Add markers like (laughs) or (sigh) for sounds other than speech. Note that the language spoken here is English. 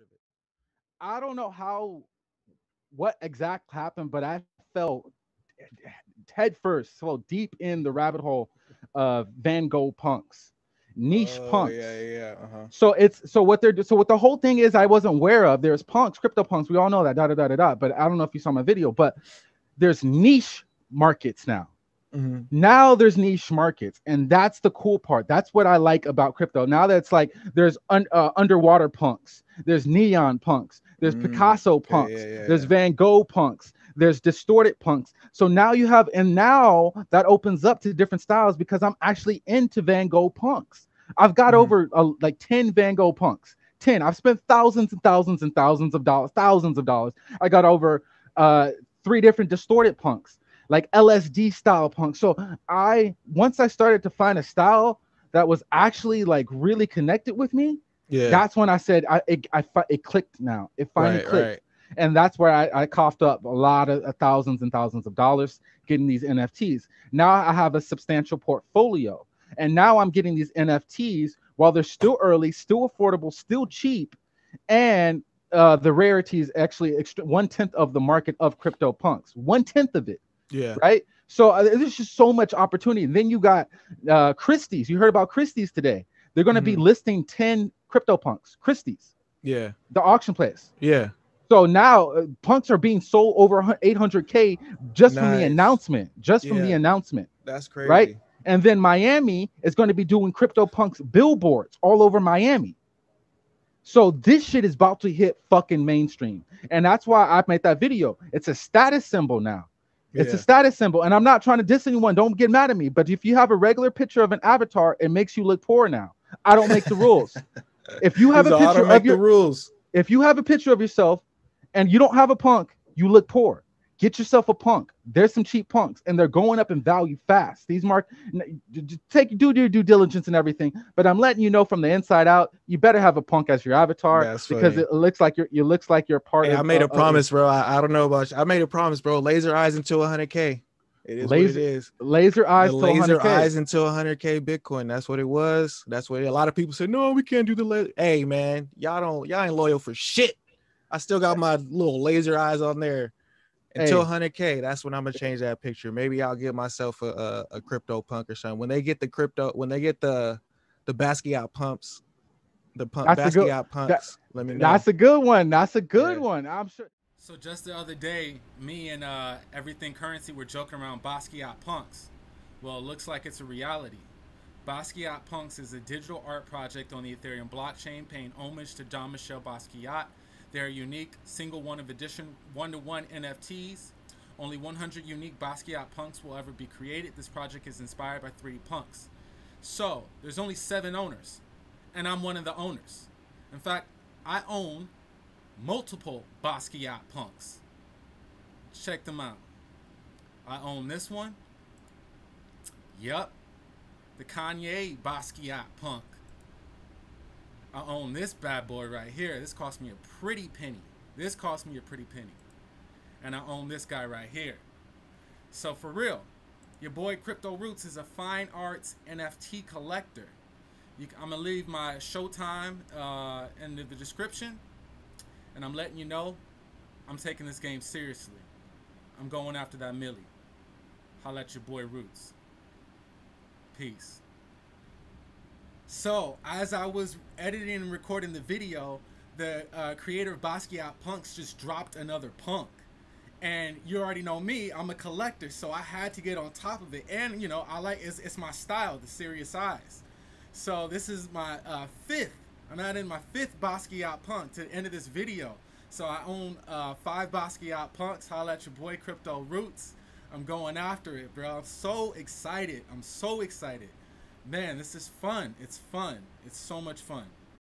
part of it. I don't know how, what exact happened, but I felt head first, so deep in the rabbit hole of Van Gogh punks, niche Oh, punks. Yeah, yeah. Uh-huh. So it's so what they're so what the whole thing is I wasn't aware of. There's punks, crypto punks. We all know that. Da da da da da. But I don't know if you saw my video. But there's niche markets now. Mhm. Now there's niche markets, and that's the cool part. That's what I like about crypto. Now that it's like there's un, uh, underwater punks, there's neon punks, there's Mm, Picasso punks, yeah, yeah, there's yeah. Van Gogh punks, there's distorted punks. So now you have, and now that opens up to different styles because I'm actually into Van Gogh punks. I've got Mhm. over uh, like 10 Van Gogh punks. 10. I've spent thousands and thousands and thousands of dollars, thousands of dollars. I got over uh three different distorted punks, like LSD style punk. So I once I started to find a style that was actually like really connected with me, Yeah. that's when I said I it, I it clicked now. It finally right, clicked right. and that's where I, I coughed up a lot of uh, thousands and thousands of dollars getting these NFTs. Now I have a substantial portfolio, and now I'm getting these NFTs while they're still early, still affordable, still cheap, and uh, the rarity is actually extra- one tenth of the market of crypto punks. One tenth of it, Yeah. right? So uh, there's just so much opportunity. And then you got uh, Christie's. You heard about Christie's today. They're going to be Mhm. listing ten crypto punks. Christie's, Yeah. the auction place. Yeah. So now uh, punks are being sold over 800k just from the announcement, just from the announcement. That's crazy. Right? And then Miami is going to be doing crypto punks billboards all over Miami. So this shit is about to hit fucking mainstream. And that's why I made that video. It's a status symbol now. It's a status symbol. And I'm not trying to diss anyone. Don't get mad at me. But if you have a regular picture of an avatar, it makes you look poor now. I don't make the rules. (laughs) If you have a picture of your the rules. if you have a picture of yourself and you don't have a punk, you look poor. Get yourself a punk. There's some cheap punks, and they're going up in value fast. These mark, n- j- j- take do your due diligence and everything. But I'm letting you know from the inside out, you better have a punk as your avatar That's because funny. it looks like you're, it looks like you're part Hey, of. I made uh, a of- promise, bro. I, I don't know about you. I made a promise, bro. Laser eyes into 100k. It is Laser- what it is. laser eyes the laser 100K. eyes into 100k Bitcoin. That's what it was. That's what a lot of people say. No, we can't do the laser. Hey, man, y'all don't. Y'all ain't loyal for shit. I still got my little laser eyes on there until Hey. 100k. That's when I'm gonna change that picture. Maybe I'll get myself a, a, a crypto punk or something. When they get the crypto, when they get the the Basquiat pumps, the pump That's a good- Basquiat punks. let me know. That's a good one. That's a good Yeah. one. I'm sure. So just the other day, me and uh, Everything Currency were joking around Basquiat Punks. Well, it looks like it's a reality. Basquiat Punks is a digital art project on the Ethereum blockchain paying homage to Jean-Michel Basquiat. They're unique, single one of edition, one-to-one NFTs. Only 100 unique Basquiat Punks will ever be created. This project is inspired by 3D Punks. So, there's only seven owners, and I'm one of the owners. In fact, I own multiple Basquiat punks. Check them out. I own this one. Yup. The Kanye Basquiat punk. I own this bad boy right here. This cost me a pretty penny. This cost me a pretty penny. And I own this guy right here. So for real, your boy Crypto Rootz is a fine arts NFT collector. You, I'm gonna leave my Showtime uh, in the, the description and I'm letting you know I'm taking this game seriously. I'm going after that Millie. Holla at your boy Rootz. Peace. So, as I was editing and recording the video, the uh, creator of Basquiat Punks just dropped another punk. And you already know me, I'm a collector, so I had to get on top of it. And, you know, I like, it's, it's my style, the serious eyes. So, this is my uh, fifth I'm adding my fifth Basquiat punk to the end of this video. So I own uh, five Basquiat punks. Holla at your boy Crypto Rootz. I'm going after it, bro. I'm so excited. I'm so excited. Man, this is fun. It's fun. It's so much fun.